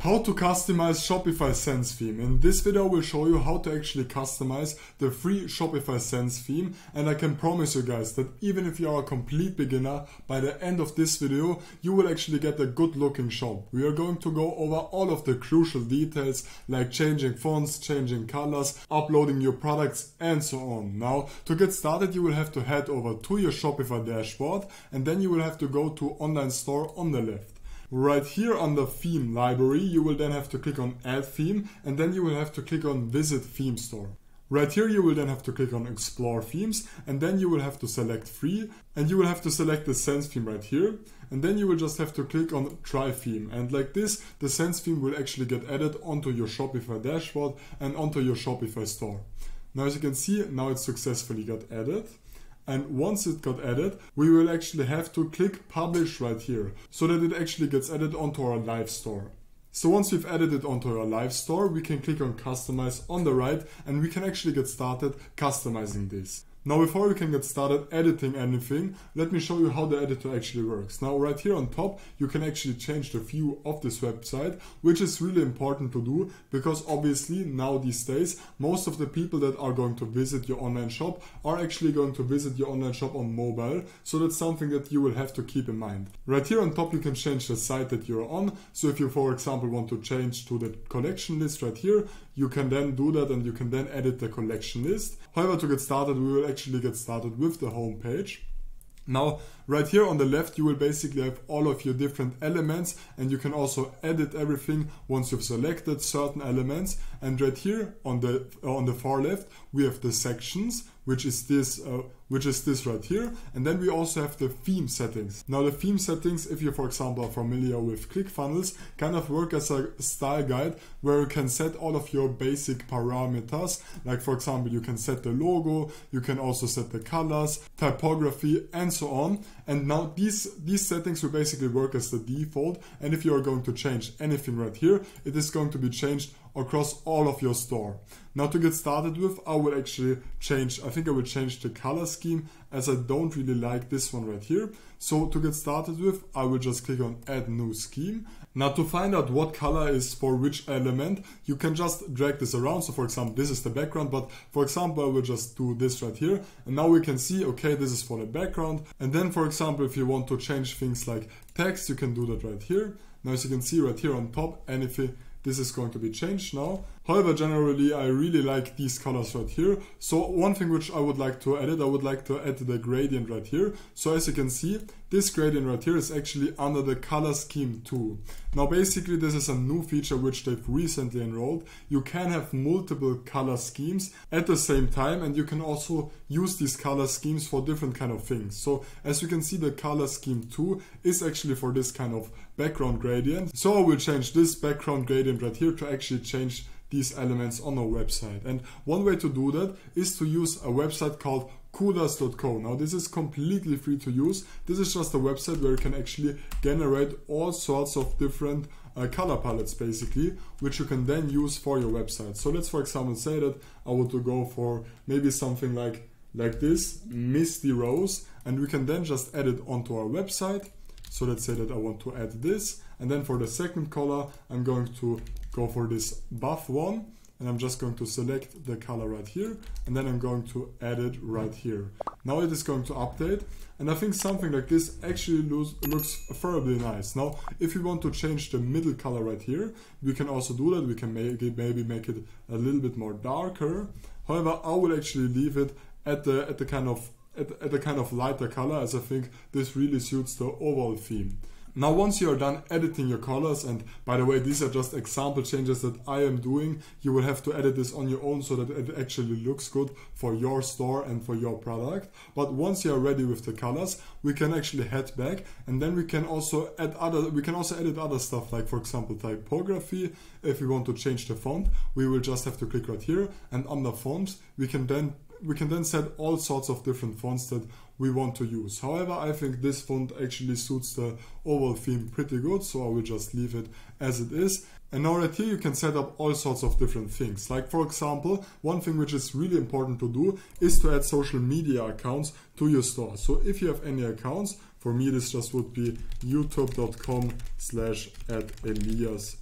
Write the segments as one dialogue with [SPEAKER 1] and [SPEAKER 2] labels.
[SPEAKER 1] How to customize Shopify Sense theme. In this video I will show you how to actually customize the free Shopify Sense theme and I can promise you guys that even if you are a complete beginner, by the end of this video you will actually get a good looking shop. We are going to go over all of the crucial details like changing fonts, changing colors, uploading your products and so on. Now to get started you will have to head over to your Shopify dashboard and then you will have to go to online store on the left. Right here on the theme library, you will then have to click on add theme and then you will have to click on visit theme store. Right here you will then have to click on explore themes and then you will have to select free and you will have to select the sense theme right here and then you will just have to click on try theme and like this the sense theme will actually get added onto your Shopify dashboard and onto your Shopify store. Now as you can see now it successfully got added and once it got added we will actually have to click publish right here so that it actually gets added onto our live store. So once we've added it onto our live store we can click on customize on the right and we can actually get started customizing this. Now before we can get started editing anything, let me show you how the editor actually works. Now right here on top, you can actually change the view of this website, which is really important to do because obviously now these days, most of the people that are going to visit your online shop are actually going to visit your online shop on mobile. So that's something that you will have to keep in mind. Right here on top, you can change the site that you're on. So if you, for example, want to change to the collection list right here, you can then do that and you can then edit the collection list. However, to get started, we will actually get started with the home page. Now, right here on the left, you will basically have all of your different elements and you can also edit everything once you've selected certain elements. And right here on the, uh, on the far left, we have the sections, which is this uh, which is this right here. And then we also have the theme settings. Now the theme settings if you for example are familiar with ClickFunnels kind of work as a style guide where you can set all of your basic parameters. Like for example you can set the logo you can also set the colors typography and so on. And now these these settings will basically work as the default. And if you are going to change anything right here it is going to be changed across all of your store. Now to get started with, I will actually change, I think I will change the color scheme as I don't really like this one right here. So to get started with, I will just click on add new scheme. Now to find out what color is for which element, you can just drag this around. So for example, this is the background, but for example, I will just do this right here. And now we can see, okay, this is for the background. And then for example, if you want to change things like text, you can do that right here. Now as you can see right here on top, anything this is going to be changed now. However, generally I really like these colors right here. So one thing which I would like to edit, I would like to add the gradient right here. So as you can see, this gradient right here is actually under the color scheme 2. Now basically this is a new feature which they've recently enrolled. You can have multiple color schemes at the same time and you can also use these color schemes for different kind of things. So as you can see the color scheme 2 is actually for this kind of background gradient. So I will change this background gradient right here to actually change these elements on our website. And one way to do that is to use a website called coolors.co. Now this is completely free to use. This is just a website where you can actually generate all sorts of different uh, color palettes basically, which you can then use for your website. So let's for example say that I want to go for maybe something like like this, misty rose, and we can then just add it onto our website. So let's say that I want to add this, and then for the second color, I'm going to go for this buff one and I'm just going to select the color right here and then I'm going to add it right here. Now it is going to update and I think something like this actually looks, looks fairly nice. Now if you want to change the middle color right here, we can also do that. We can make it, maybe make it a little bit more darker. However, I will actually leave it at the, at the kind of at, at a kind of lighter color as I think this really suits the overall theme. Now once you are done editing your colors, and by the way these are just example changes that I am doing, you will have to edit this on your own so that it actually looks good for your store and for your product. But once you are ready with the colors, we can actually head back and then we can also add other, we can also edit other stuff like for example typography. If we want to change the font, we will just have to click right here and under fonts, we can then we can then set all sorts of different fonts that we want to use. However, I think this font actually suits the overall theme pretty good, so I will just leave it as it is. And now right here you can set up all sorts of different things. Like for example, one thing which is really important to do is to add social media accounts to your store. So if you have any accounts, for me this just would be youtube.com slash at Elias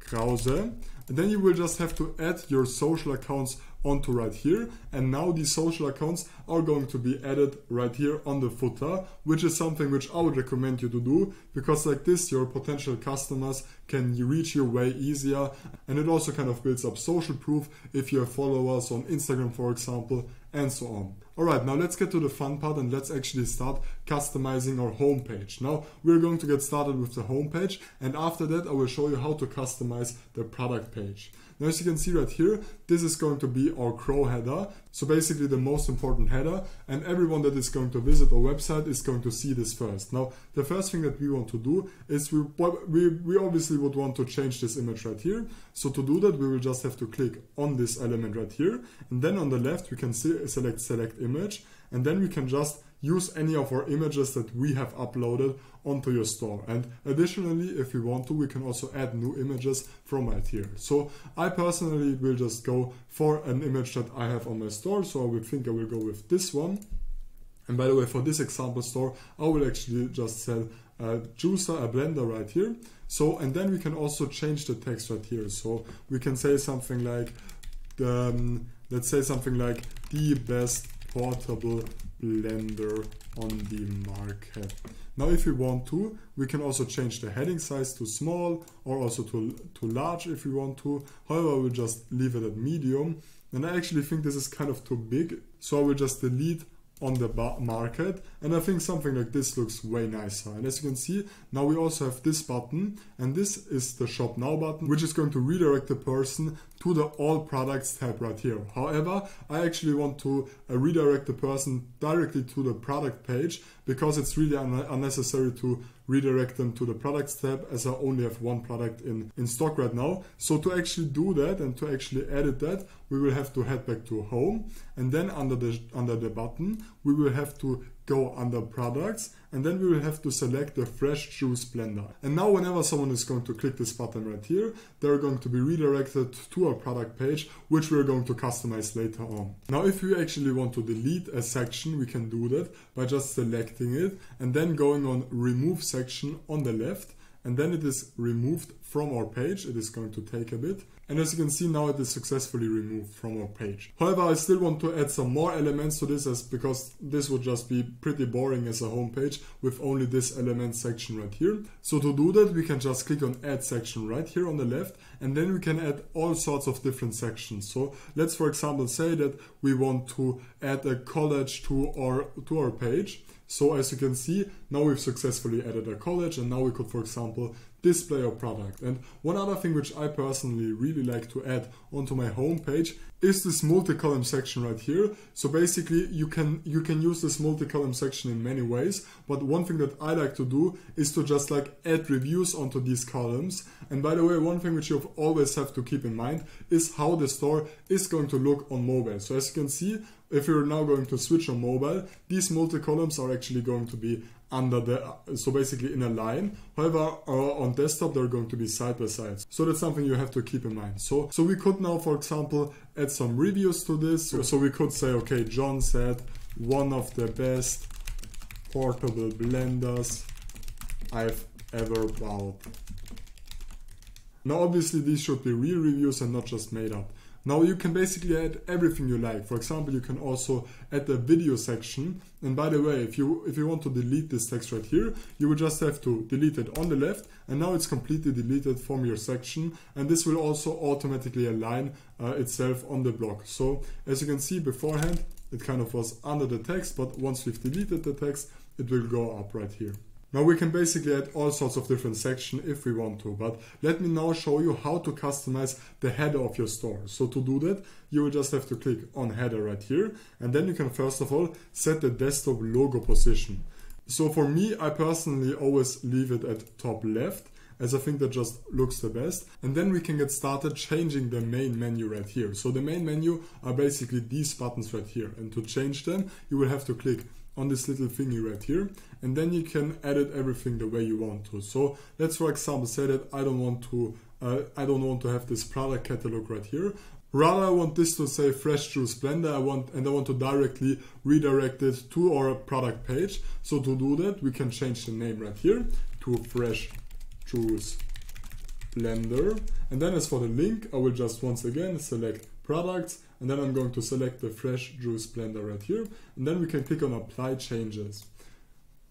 [SPEAKER 1] Krause. And then you will just have to add your social accounts onto right here and now these social accounts are going to be added right here on the footer which is something which I would recommend you to do because like this your potential customers can reach you way easier and it also kind of builds up social proof if you have followers on Instagram for example and so on. Alright, now let's get to the fun part and let's actually start customizing our homepage. Now we're going to get started with the homepage and after that I will show you how to customize the product page. Now as you can see right here, this is going to be our crow header. So basically the most important header and everyone that is going to visit our website is going to see this first. Now the first thing that we want to do is we, we, we obviously would want to change this image right here. So to do that we will just have to click on this element right here and then on the left we can see, select select image and then we can just use any of our images that we have uploaded onto your store. And additionally, if we want to, we can also add new images from right here. So I personally will just go for an image that I have on my store. So I would think I will go with this one. And by the way, for this example store, I will actually just sell a juicer, a blender right here. So, and then we can also change the text right here. So we can say something like, um, let's say something like the best portable blender on the market. Now if we want to, we can also change the heading size to small or also to, to large if we want to. However, we'll just leave it at medium. And I actually think this is kind of too big, so I will just delete on the market and I think something like this looks way nicer and as you can see now we also have this button and this is the shop now button which is going to redirect the person to the all products tab right here however I actually want to uh, redirect the person directly to the product page because it's really un unnecessary to redirect them to the products tab as I only have one product in, in stock right now. So to actually do that and to actually edit that, we will have to head back to home and then under the, under the button, we will have to go under products and then we will have to select the fresh juice blender. And now whenever someone is going to click this button right here, they're going to be redirected to our product page, which we're going to customize later on. Now if we actually want to delete a section, we can do that by just selecting it and then going on remove section on the left and then it is removed from our page. It is going to take a bit. And as you can see now it is successfully removed from our page. However, I still want to add some more elements to this as because this would just be pretty boring as a home page with only this element section right here. So to do that, we can just click on add section right here on the left and then we can add all sorts of different sections. So let's for example say that we want to add a collage to our, to our page. So as you can see, now we've successfully added a collage and now we could, for example, display our product. And one other thing which I personally really like to add onto my homepage is this multi-column section right here. So basically you can you can use this multi-column section in many ways, but one thing that I like to do is to just like add reviews onto these columns. And by the way, one thing which you always have to keep in mind is how the store is going to look on mobile. So as you can see, if you're now going to switch on mobile, these multi-columns are actually going to be under the, so basically in a line. However, uh, on desktop, they're going to be side by side. So that's something you have to keep in mind. So, so we could now, for example, add some reviews to this. So, so we could say, okay, John said one of the best portable blenders I've ever bought. Now, obviously, these should be real reviews and not just made up. Now you can basically add everything you like. For example, you can also add the video section. And by the way, if you if you want to delete this text right here, you will just have to delete it on the left and now it's completely deleted from your section and this will also automatically align uh, itself on the block. So as you can see beforehand, it kind of was under the text, but once we've deleted the text, it will go up right here. Now we can basically add all sorts of different sections if we want to, but let me now show you how to customize the header of your store. So to do that, you will just have to click on header right here, and then you can first of all set the desktop logo position. So for me, I personally always leave it at top left, as I think that just looks the best. And then we can get started changing the main menu right here. So the main menu are basically these buttons right here. And to change them, you will have to click on this little thingy right here and then you can edit everything the way you want to. So let's for example say that I don't want to uh, I don't want to have this product catalog right here. Rather I want this to say fresh juice blender. I want and I want to directly redirect it to our product page. So to do that we can change the name right here to fresh juice blender. And then as for the link, I will just once again select products and then I'm going to select the fresh juice blender right here and then we can click on apply changes.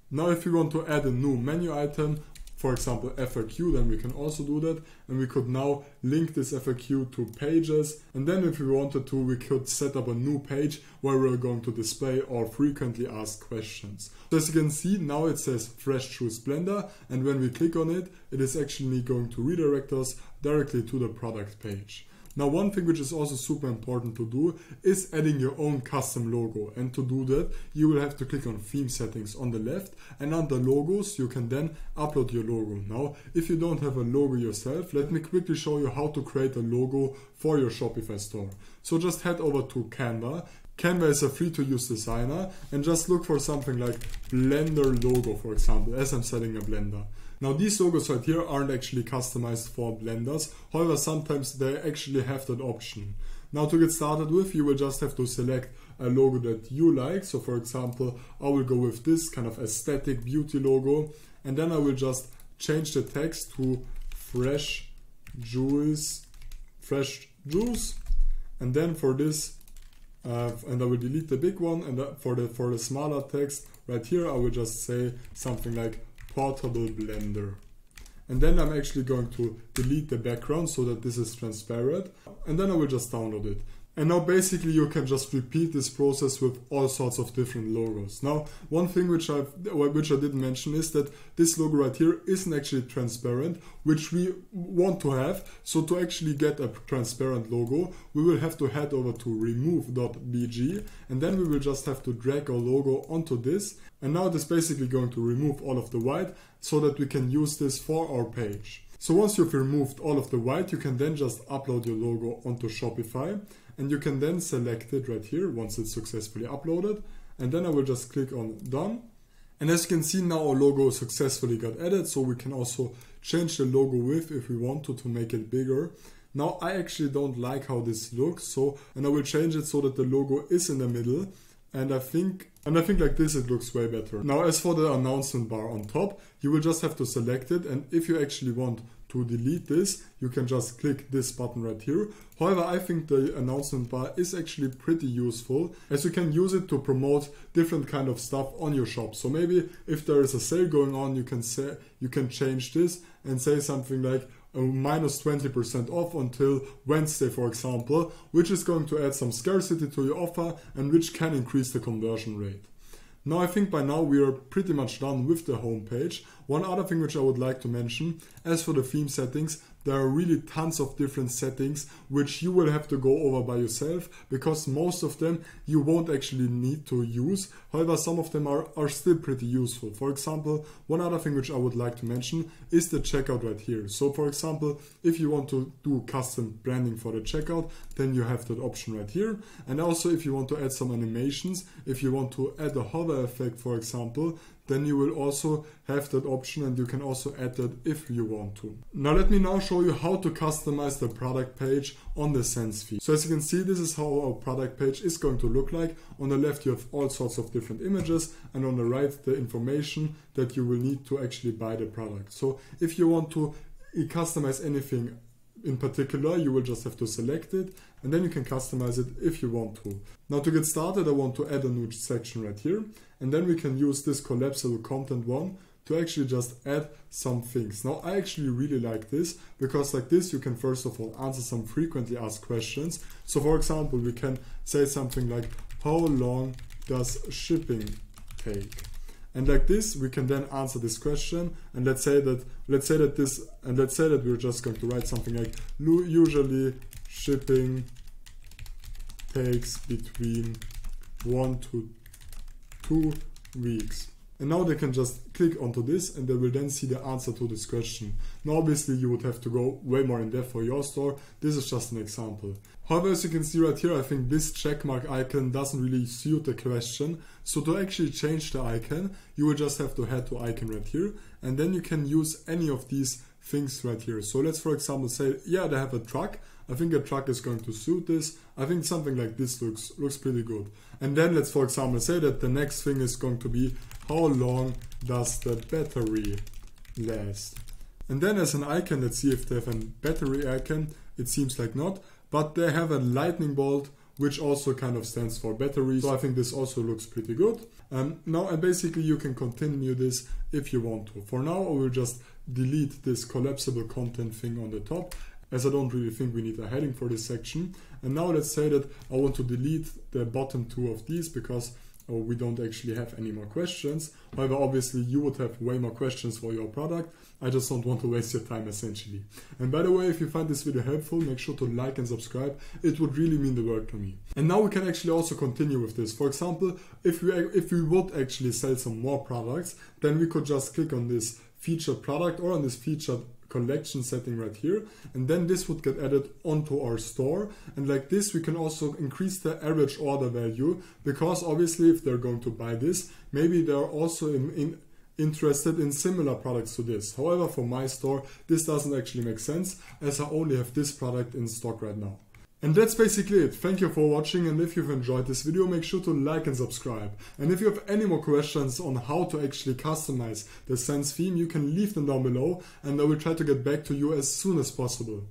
[SPEAKER 1] Now if we want to add a new menu item, for example FAQ, then we can also do that and we could now link this FAQ to pages and then if we wanted to we could set up a new page where we're going to display our frequently asked questions. So as you can see now it says fresh juice blender and when we click on it it is actually going to redirect us directly to the product page. Now one thing which is also super important to do is adding your own custom logo and to do that you will have to click on theme settings on the left and under logos you can then upload your logo. Now if you don't have a logo yourself let me quickly show you how to create a logo for your Shopify store. So just head over to Canva Canva is a free to use designer and just look for something like Blender logo for example as I'm setting a Blender. Now these logos right here aren't actually customized for blenders, however sometimes they actually have that option. Now to get started with you will just have to select a logo that you like. So for example I will go with this kind of aesthetic beauty logo and then I will just change the text to fresh juice fresh juice and then for this uh, and I will delete the big one and for the for the smaller text right here I will just say something like portable blender. And then I'm actually going to delete the background so that this is transparent. And then I will just download it. And now basically you can just repeat this process with all sorts of different logos. Now, one thing which I which I didn't mention is that this logo right here isn't actually transparent, which we want to have. So to actually get a transparent logo, we will have to head over to remove.bg and then we will just have to drag our logo onto this. And now it is basically going to remove all of the white so that we can use this for our page. So once you've removed all of the white, you can then just upload your logo onto Shopify and you can then select it right here once it's successfully uploaded. And then I will just click on done. And as you can see now our logo successfully got added so we can also change the logo width if we want to to make it bigger. Now I actually don't like how this looks so and I will change it so that the logo is in the middle. And I think and I think like this it looks way better. Now as for the announcement bar on top, you will just have to select it. And if you actually want to delete this, you can just click this button right here. However, I think the announcement bar is actually pretty useful as you can use it to promote different kind of stuff on your shop. So maybe if there is a sale going on, you can say you can change this and say something like a minus 20% off until Wednesday, for example, which is going to add some scarcity to your offer and which can increase the conversion rate. Now I think by now we are pretty much done with the homepage. One other thing which I would like to mention, as for the theme settings, there are really tons of different settings which you will have to go over by yourself because most of them you won't actually need to use. However, some of them are, are still pretty useful. For example, one other thing which I would like to mention is the checkout right here. So for example, if you want to do custom branding for the checkout, then you have that option right here. And also if you want to add some animations, if you want to add a hover effect, for example, then you will also have that option and you can also add that if you want to. Now let me now show you how to customize the product page on the Sense theme. So as you can see, this is how our product page is going to look like. On the left, you have all sorts of different images and on the right, the information that you will need to actually buy the product. So if you want to customize anything in particular, you will just have to select it and then you can customize it if you want to. Now to get started, I want to add a new section right here and then we can use this collapsible content one to actually just add some things. Now I actually really like this because like this you can first of all answer some frequently asked questions. So for example we can say something like how long does shipping take? And like this we can then answer this question and let's say that let's say that this and let's say that we're just going to write something like usually shipping takes between one to two weeks. And now they can just click onto this and they will then see the answer to this question. Now obviously you would have to go way more in depth for your store. This is just an example. However, as you can see right here, I think this checkmark icon doesn't really suit the question. So to actually change the icon, you will just have to head to icon right here and then you can use any of these things right here. So let's for example say, yeah, they have a truck. I think a truck is going to suit this. I think something like this looks looks pretty good. And then let's for example say that the next thing is going to be how long does the battery last? And then as an icon, let's see if they have a battery icon. It seems like not, but they have a lightning bolt which also kind of stands for battery. So I think this also looks pretty good. Um, now, and basically you can continue this if you want to. For now, I will just delete this collapsible content thing on the top as I don't really think we need a heading for this section. And now let's say that I want to delete the bottom two of these because oh, we don't actually have any more questions. However, obviously you would have way more questions for your product. I just don't want to waste your time essentially. And by the way, if you find this video helpful, make sure to like and subscribe. It would really mean the world to me. And now we can actually also continue with this. For example, if we if we would actually sell some more products, then we could just click on this featured product or on this featured collection setting right here. And then this would get added onto our store. And like this we can also increase the average order value because obviously if they're going to buy this maybe they're also in, in interested in similar products to this. However for my store this doesn't actually make sense as i only have this product in stock right now and that's basically it. Thank you for watching and if you've enjoyed this video make sure to like and subscribe. And if you have any more questions on how to actually customize the Sense theme you can leave them down below and I will try to get back to you as soon as possible.